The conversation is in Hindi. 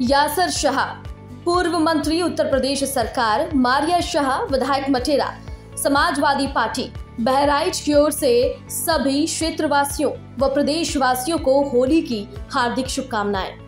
यासर शाह, पूर्व मंत्री उत्तर प्रदेश सरकार, मारिया शाह, विधायक मटेरा समाजवादी पार्टी, बहराइच की ओर से सभी क्षेत्रवासियों व प्रदेशवासियों को होली की हार्दिक शुभकामनाएँ।